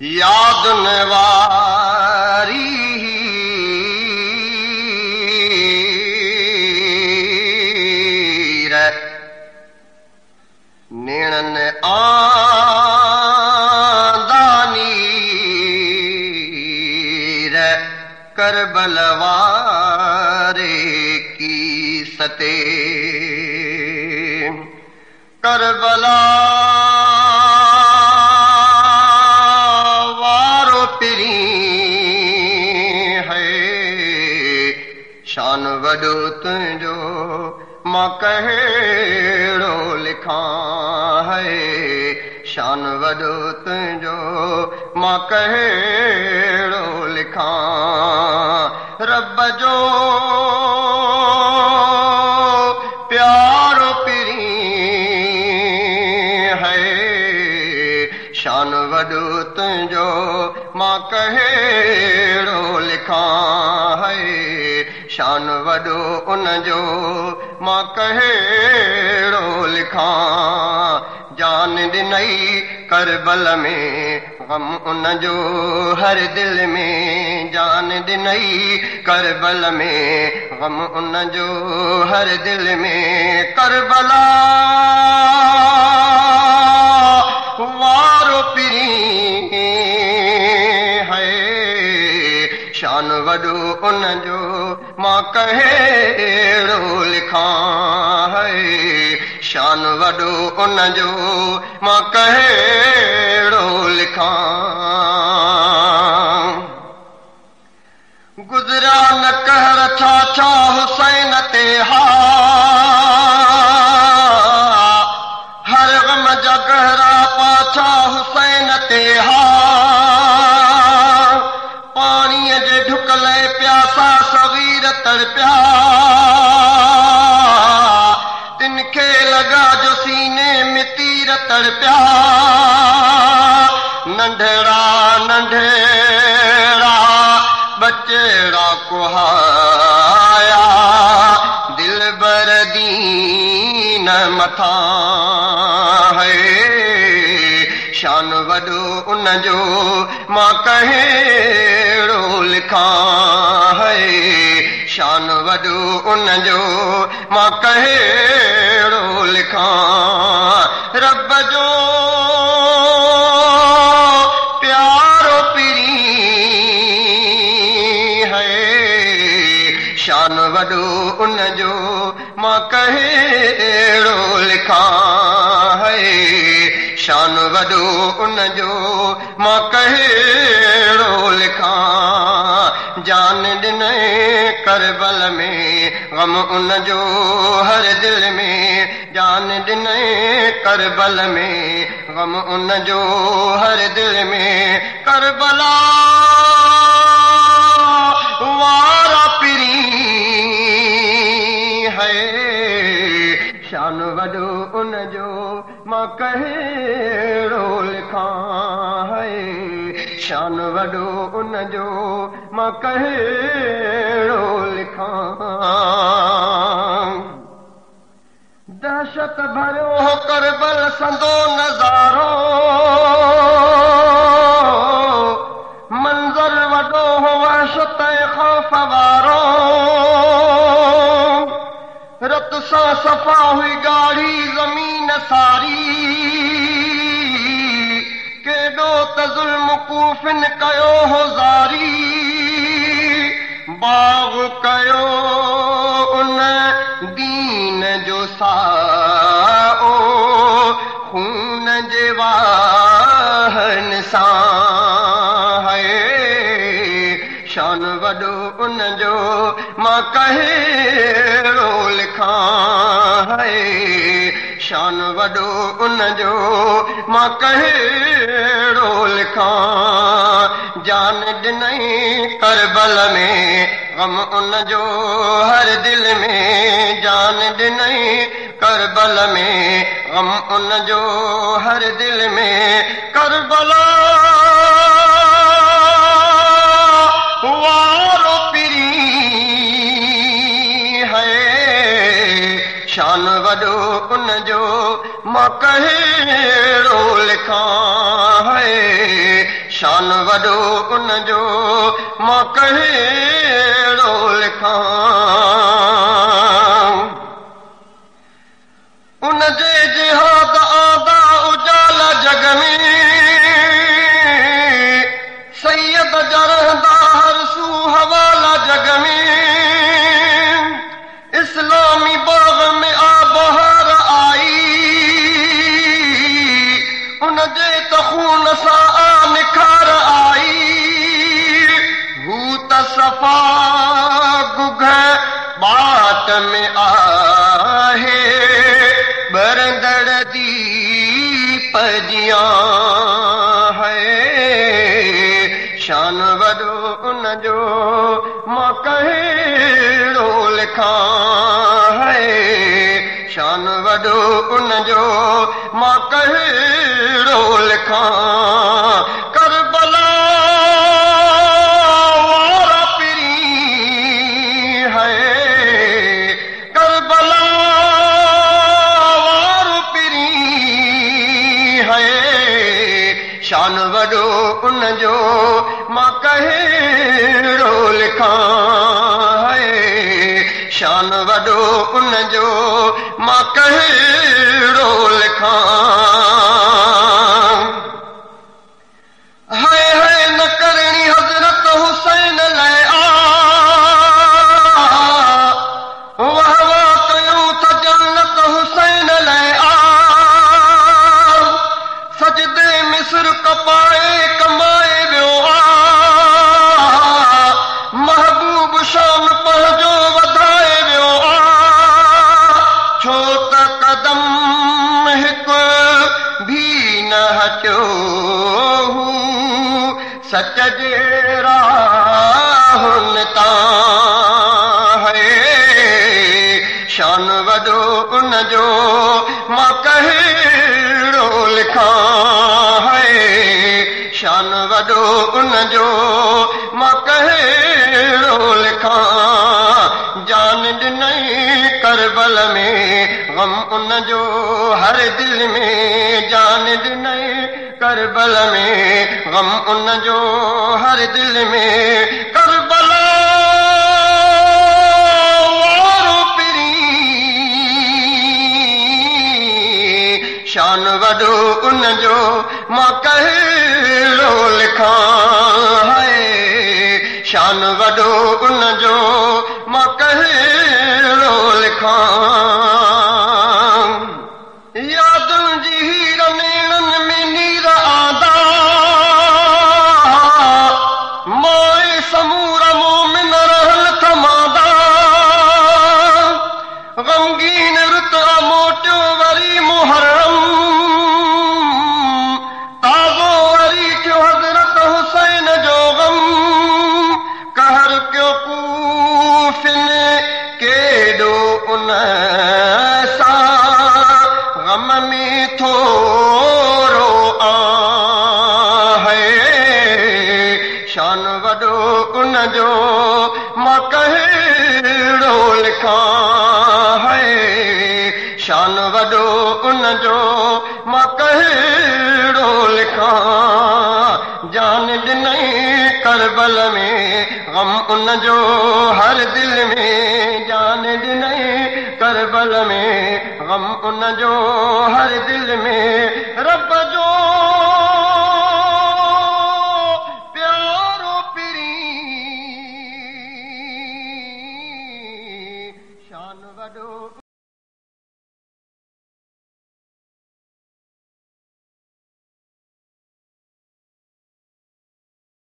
यादुनि वारी नेणनि आदानी करबल वारे की सते। करबला وڏو تنهنجو مان ڪهڙو لکان هي شان وڏو تنهنجو مان ڪهڙو لکان؟ رب جو وڏو ان جو مان ڪهڙو لکان جان ڏنئي ڪربل ۾ گم ان جو هر دل ۾ جان ڏنئي ڪربل ۾ گم ان جو هر دل ۾ ڪربلا उन जो मां कहिड़ो लिखां गुज़रिया न कहर छा छा हुसैन ते हा। हर गम जा गहरा पाछा हुसैन ते हा। पाणीअ जे ढुकले प्यासा सवीर तड़पिया तीर तड़पिया। नंढड़ा नंढड़ा बचड़ा कुहाया। दिल बर दीन मथां है। शान वॾो उन जो मां कहिड़ो लिखां है। शान वॾो उन जो मां कहिड़ो लिखां جو پيارو پري هي. شان وڏو ان جو مان ڪهڙو لکان هي. شان وڏو ان جو مان ڪهڙو لکان. جان ڏنئي ڪربل ۾ گم ان جو هر دل ۾. جان ڏنئي करबल में गम उन जो हर दिल में। करबला पिरी है। शान वॾो उन जो मां कहिड़ो लिखां है। शान वॾो उन जो मां कहिड़ो लिखां نظارو. منظر وڏو هو وهشت خوف وارو. رت سان صفا هئي ڳاڙهي زمين ساري. ڪيڏو ته ظلم ڪوفن ڪيو هو جاري. باغ ڪيو وڏو ان جو مان ڪهڙو لکان هي شان وڏو ان جو مان ڪهڙو لکان. جان ڏنئي ڪربل ۾ گم ان جو هر دل ۾. جان ڏنئي ڪربل ۾ گم ان جو هر دل ۾. ڪربلا شان وڏو ان جو مان ڪهڙو لکان هي شان وڏو ان جو مان ڪهڙو निखार आई। हू त सफ़ा दी पजियां है। शान वॾो उन जो मां कहिड़ो लिखां है شان وڏو ان جو مان ڪهڙو لکان ڪربلا هي ڪربلا وارو پري هي شان وڏو ان جو مان ڪهڙو لکان شان وڏو ان جو मां कहिड़ो लिखां हाय हाय न करणी हज़रत हुसैन लाइ वाह वाह कयूं त जन्नत हुसैन लाइ आ सजदे मिस्र कपाए سچ جي راهن تان هي. شان وڏو ان جو مان ڪهڙو لکان هي. شان وڏو ان جو مان ڪهڙو لکان جان ڏنئي ڪربل ۾ گم ان جو هر دل ۾ جان ڏنئي ڪربل ۾ گم ان جو هر دل ۾ ڪربلا. شان وڏو ان جو مان ڪهڙو لکان هي. شان وڏو ان جو مان ڪهڙو لکان هي. شان وڏو ان جو مان ڪهڙو لکان؟ جان ڏنئي ڪربل ۾ گم ان جو هر دل ۾. جان ڏنئي ڪربل ۾ گم ان جو هر دل ۾. رب جو